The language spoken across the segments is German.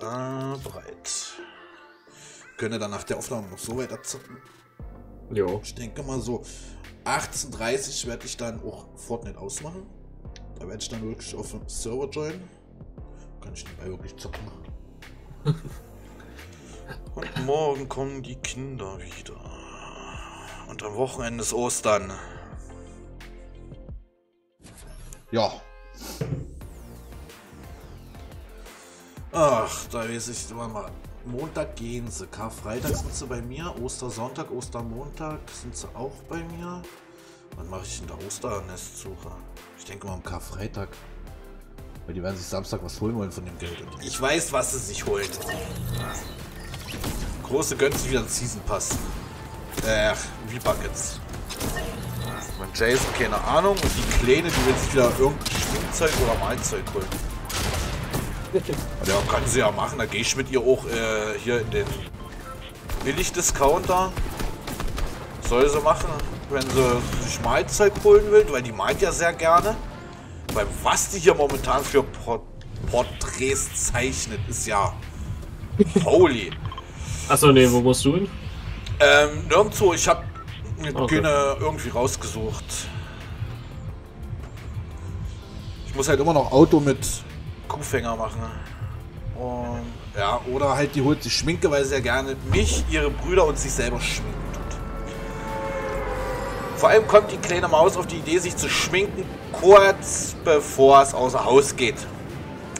äh, bereit. Könne dann nach der Aufnahme noch so weiter zocken. Jo. Ich denke mal so 18.30 werde ich dann auch Fortnite ausmachen. Da werde ich dann wirklich auf den Server joinen. Kann ich dabei wirklich zocken. Und morgen kommen die Kinder wieder. Und am Wochenende ist Ostern. Ja. Ach, da weiß ich immer mal. Montag gehen sie. Karfreitag sind sie bei mir. Ostersonntag, Ostermontag sind sie auch bei mir. Wann mache ich denn der Osternestsuche? Ich denke mal am Karfreitag. Weil die werden sich Samstag was holen wollen von dem Geld. Und ich weiß, was sie sich holen. Große gönnt sich wieder einen Season Pass. Äh, wie Buckets. Und Jason, keine Ahnung. Und die Kleine, die will sich wieder irgendein Schwingzeug oder Malzeug holen. Ja, kann sie ja machen. Da gehe ich mit ihr auch äh, hier in den Billig-Discounter. Soll sie machen, wenn sie sich Mahlzeug holen will, weil die malt ja sehr gerne. Weil was die hier momentan für Port Porträts zeichnet, ist ja holy. Achso, nee, wo musst du hin? Ähm, nirgendwo, ich habe mir Okay. keine irgendwie rausgesucht. Ich muss halt immer noch Auto mit Kuhfänger machen. Und ja, oder halt die holt sich Schminke, weil sie ja gerne mich, ihre Brüder und sich selber schminken tut. Vor allem kommt die kleine Maus auf die Idee, sich zu schminken, kurz bevor es außer Haus geht.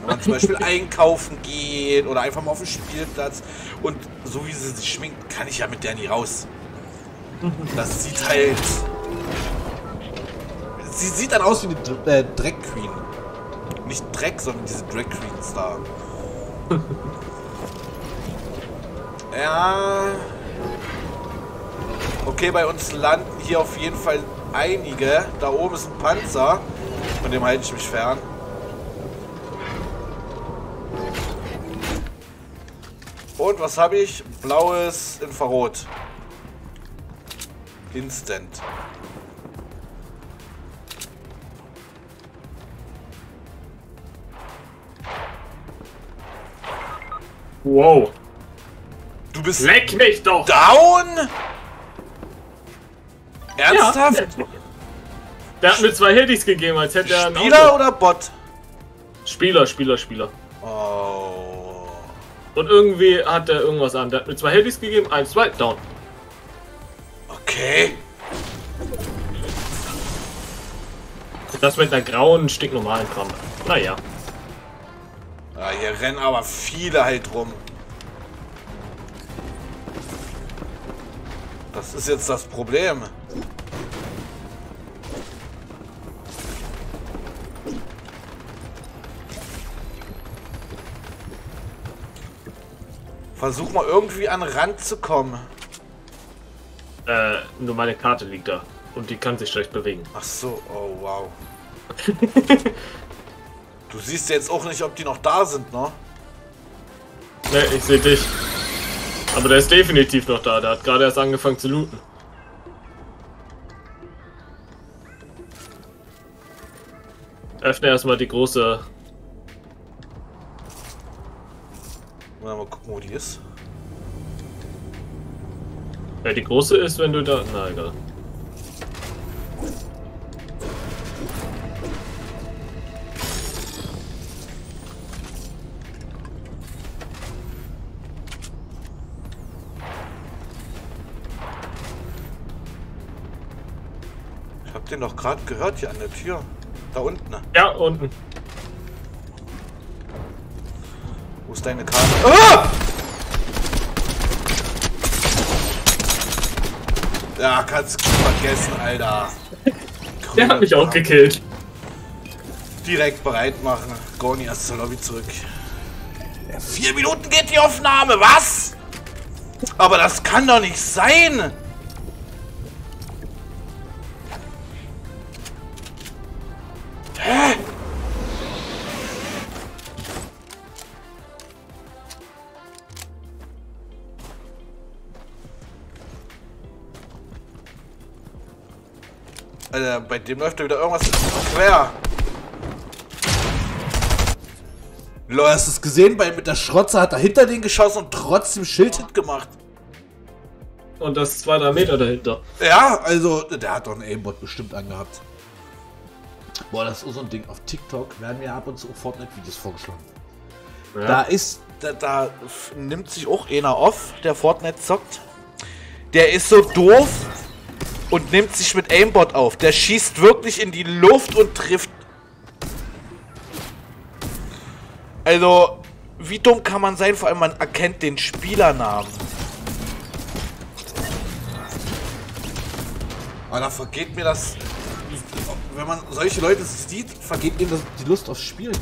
Wenn man zum Beispiel einkaufen geht oder einfach mal auf den Spielplatz. Und so wie sie sich schminkt, kann ich ja mit der nie raus. Das sieht halt. Sie sieht dann aus wie eine äh, Drag Queen. Nicht Dreck, sondern diese Drag Queens da. ja. Okay, bei uns landen hier auf jeden Fall einige. Da oben ist ein Panzer. Von dem halte ich mich fern. Und was habe ich? Blaues Infrarot. Instant. Wow. Du bist Leck mich doch! down? Ernsthaft? Ja. Der hat mir zwei Handys gegeben, als hätte er Spieler Auto. oder Bot? Spieler, Spieler, Spieler. Und irgendwie hat er irgendwas an. Der hat mir zwei Handys gegeben, eins, zwei, down. Okay. Das mit einer grauen, stinknormalen Kram. Naja. Ja, hier rennen aber viele halt rum. Das ist jetzt das Problem. Versuch mal irgendwie an den Rand zu kommen. Äh, nur meine Karte liegt da. Und die kann sich schlecht bewegen. Ach so, oh wow. Du siehst jetzt auch nicht, ob die noch da sind, ne? Ne, ich sehe dich. Aber der ist definitiv noch da. Der hat gerade erst angefangen zu looten. Öffne erstmal die große. Mal gucken, wo die ist. Ja, die große ist, wenn du da. Na egal. Ich hab den doch gerade gehört hier an der Tür. Da unten. Ja, unten. Deine Karte? Ah! Ja, kannst du vergessen, Alter. Der hat mich auch gekillt. Direkt bereit machen. Goni erst zur Lobby zurück. Vier Minuten geht die Aufnahme, was? Aber das kann doch nicht sein. Hä? Alter, bei dem läuft da wieder irgendwas quer. Lol, hast du es gesehen? Bei, mit der Schrotze hat er hinter den geschossen und trotzdem Schildhit gemacht. Und das zwei, drei Meter dahinter. Ja, also, der hat doch einen Aimbot bestimmt angehabt. Boah, das ist so ein Ding. Auf TikTok werden mir ab und zu Fortnite-Videos vorgeschlagen. Ja. Da ist, da, da nimmt sich auch einer off, der Fortnite zockt. Der ist so doof und nimmt sich mit Aimbot auf. Der schießt wirklich in die Luft und trifft. Also, wie dumm kann man sein? Vor allem, man erkennt den Spielernamen. Aber da vergeht mir das. Wenn man solche Leute sieht, vergeht mir das die Lust aufs Spielen.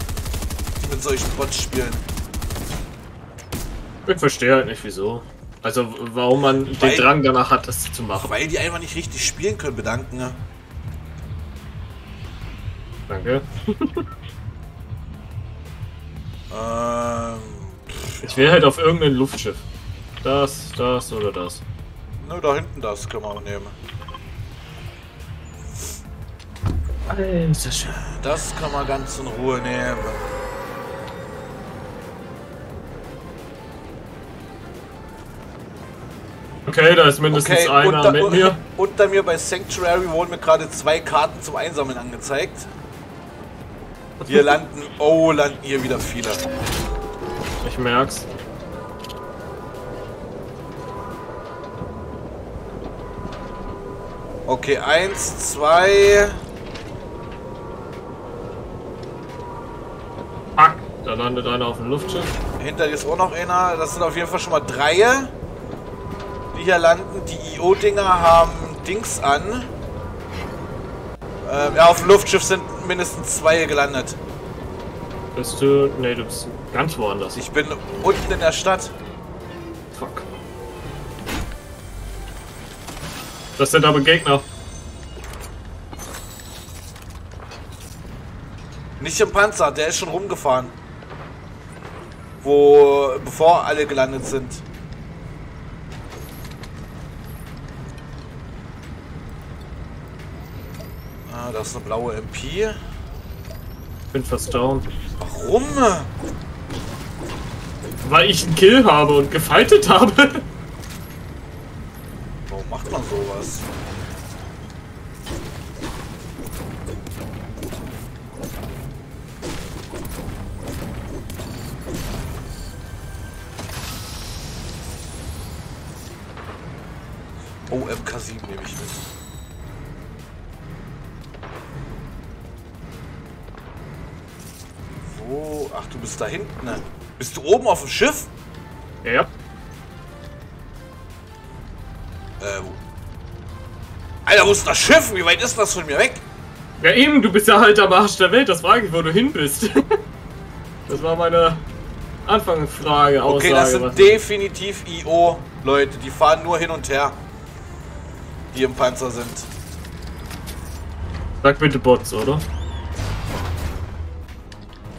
Die mit solchen Bots spielen. Ich verstehe halt nicht wieso. Also warum man Weil- den Drang danach hat, das zu machen. Weil die einfach nicht richtig spielen können, bedanken. ne? Danke. Ähm. Ich will halt auf irgendein Luftschiff. Das, das oder das. Ne, da hinten das können wir auch nehmen. Das kann man ganz in Ruhe nehmen. Okay, da ist mindestens Okay, einer unter, mit mir. unter mir bei Sanctuary wurden mir gerade zwei Karten zum Einsammeln angezeigt. Hier landen, oh, landen hier wieder viele. Ich merk's. Okay, eins, zwei. Fuck, da landet einer auf dem Luftschiff. Hinter dir ist auch noch einer. Das sind auf jeden Fall schon mal drei, hier landen. Die IO-Dinger haben Dings an. Ähm, ja, auf dem Luftschiff sind mindestens zwei gelandet. Bist du. Nee, du bist ganz woanders. Ich bin unten in der Stadt. Fuck. Das sind aber Gegner. Nicht im Panzer, der ist schon rumgefahren. Wo, bevor alle gelandet sind. Das ist eine blaue MP. Bin fast down. Warum? Weil ich einen Kill habe und gefightet habe. Warum macht man sowas? Oh, MK7 nehme ich mit. Bist da hinten. ne? Bist du oben auf dem Schiff? ja. Äh, wo? Alter, wo ist das Schiff? Wie weit ist das von mir weg? Ja eben, du bist ja halt am Arsch der Welt. Das frage ich, wo du hin bist. das war meine Anfangsfrage, Aussage. Okay, das sind definitiv IO-Leute. Die fahren nur hin und her. Die im Panzer sind. Sag bitte Bots, oder?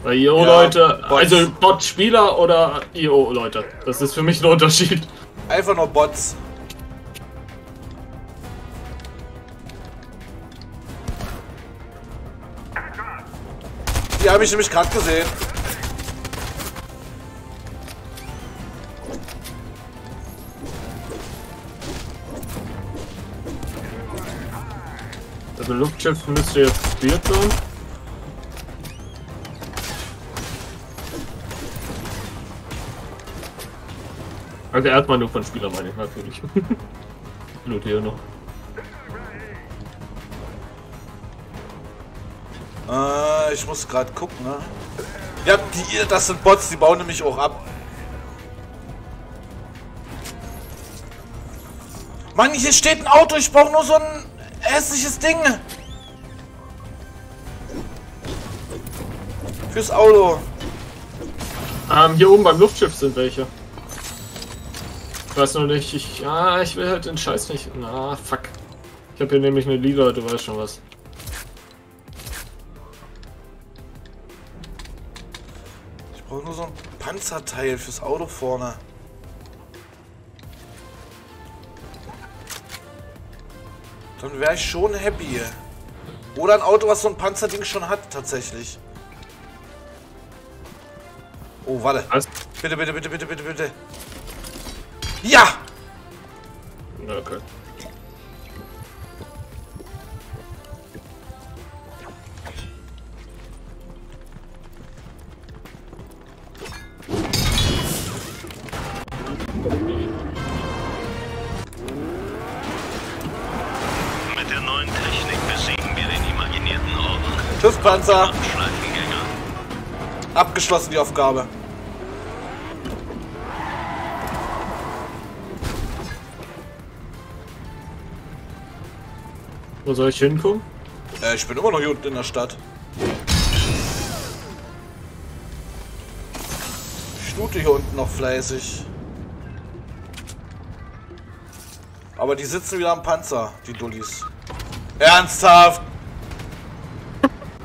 Weil IO-Leute, Bots. also Bot-Spieler oder IO-Leute. Das ist für mich ein Unterschied. Einfach nur Bots. Die habe ich nämlich gerade gesehen. Also Luftschiff müsste jetzt gespielt sein. Also erstmal nur von Spieler meine ich natürlich. Blut hier noch. Äh, ich muss gerade gucken, ne? Ja, die, das sind Bots, die bauen nämlich auch ab. Mann, hier steht ein Auto, ich brauche nur so ein hässliches Ding. Fürs Auto. Ähm, hier oben beim Luftschiff sind welche. Ich weiß nur nicht, ich. Ah, ich will halt den Scheiß nicht. Na, fuck. Ich habe hier nämlich eine Liga, du weißt schon was. Ich brauche nur so ein Panzerteil fürs Auto vorne. Dann wäre ich schon happy. Oder ein Auto, was so ein Panzerding schon hat, tatsächlich. Oh, warte. Was? Bitte, bitte, bitte, bitte, bitte, bitte. Ja! Okay. Mit der neuen Technik besiegen wir den imaginierten Orden. Tschüss, Panzer. Schleifengänger. Abgeschlossen die Aufgabe. Wo soll ich hinkommen? Äh, ich bin immer noch hier unten in der Stadt. Ich Schnute hier unten noch fleißig. Aber die sitzen wieder am Panzer, die Dullis. Ernsthaft?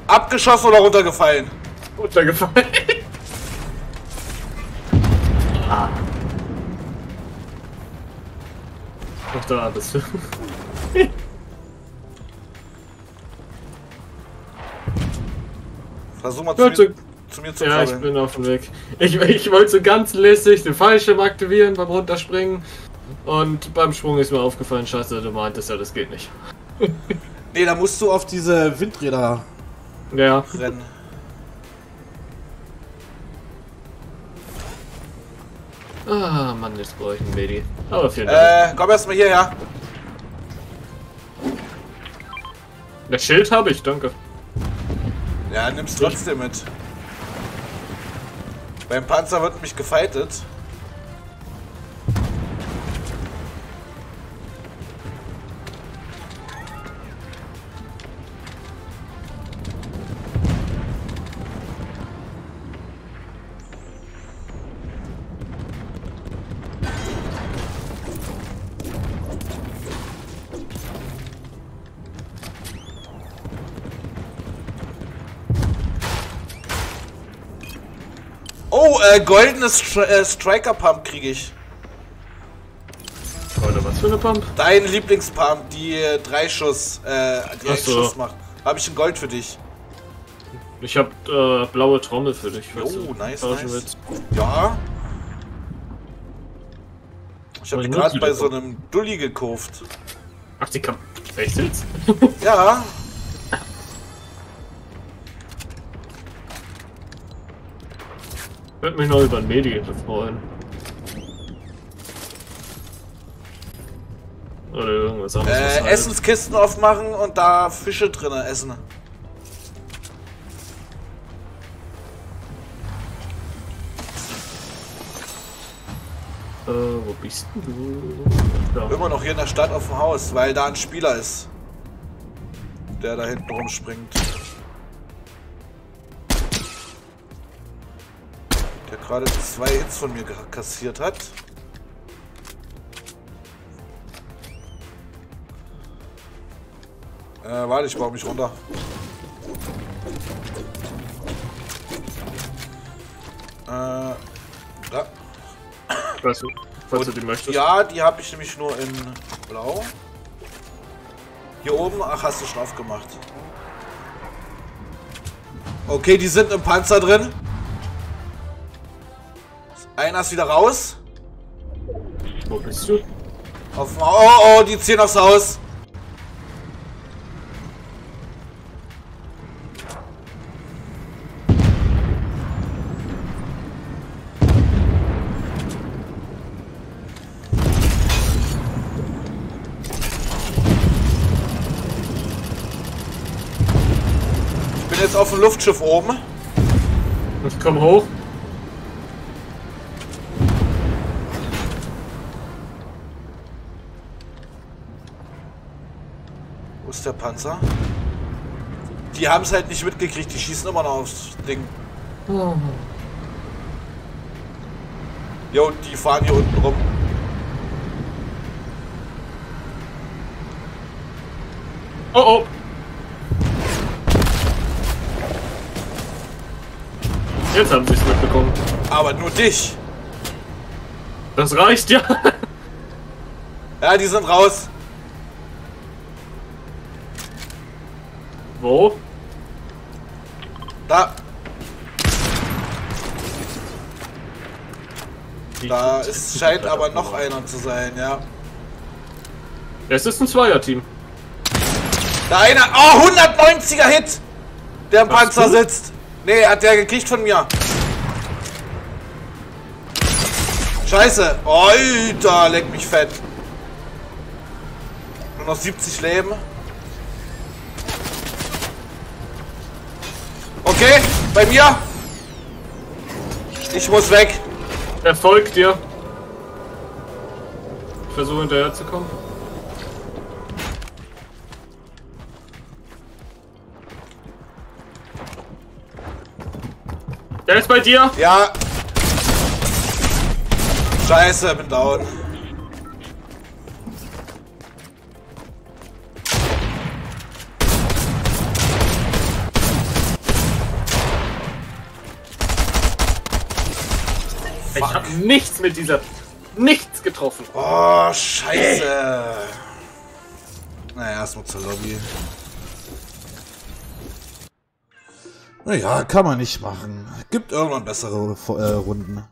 Abgeschossen oder runtergefallen? Untergefallen. ah. Ach, da bist du. Versuch mal zu mir, zu mir zu Ja, ich bin auf dem Weg. Ich, ich wollte so ganz lässig den Fallschirm aktivieren beim Runterspringen. Und beim Sprung ist mir aufgefallen, scheiße, du meintest ja, das geht nicht. Nee, da musst du auf diese Windräder Ja, rennen. ah Mann, jetzt brauche ich ein Medi. Aber vielen Dank. Äh, komm erst mal hierher. Das Schild habe ich, danke. Ja, nimm's trotzdem mit. Beim Panzer wird mich gefeitet. Goldenes Stri äh, Striker Pump kriege ich. Oder was für eine Pump? Dein Lieblingspump, die äh, drei Schuss, äh, die einen so. Schuss macht. Habe ich ein Gold für dich. Ich habe äh, blaue Trommel für dich. Oh, nice, nice. willst. Ja. Ich habe gerade bei so einem Dulli gekauft. Ach, die kann. Echt jetzt? Ja. Würde mich noch über ein Medi freuen. Oder irgendwas anderes. Äh, halt- Essenskisten aufmachen und da Fische drinne essen. Äh, wo bist du? Da. Immer noch hier in der Stadt auf dem Haus, weil da ein Spieler ist. Der da hinten rumspringt. Gerade zwei Hits von mir kassiert hat. Äh, warte, ich baue mich runter. Äh, ja. Weißt du, falls du die möchtest. Ja, die habe ich nämlich nur in blau. Hier oben, ach, hast du schon aufgemacht. Okay, die sind im Panzer drin. Einer ist wieder raus. Wo bist du? Auf dem, oh, oh, die ziehen aufs Haus. Ich bin jetzt auf dem Luftschiff oben. Ich komm hoch. Wo ist der Panzer? Die haben es halt nicht mitgekriegt, die schießen immer noch aufs Ding. Jo, die fahren hier unten rum. Oh oh! Jetzt haben sie es mitbekommen. Aber nur dich. Das reicht ja. Ja, die sind raus. Wo? Da. Da ist, scheint aber noch einer zu sein, ja. Es ist ein Zweierteam. Da einer. Oh, 190er Hit! Der im Hast Panzer du? sitzt. Nee, hat der gekriegt von mir. Scheiße. Alter, leck mich fett. Nur noch 70 Leben. Okay, bei mir. Ich muss weg. Er folgt dir. Ich versuche hinterher zu kommen. Der ist bei dir. Ja. Scheiße, bin down. Ich habe nichts mit dieser. Nichts getroffen. Oh, scheiße. Naja, erstmal zur Lobby. Naja, kann man nicht machen. Gibt irgendwann bessere äh, Runden.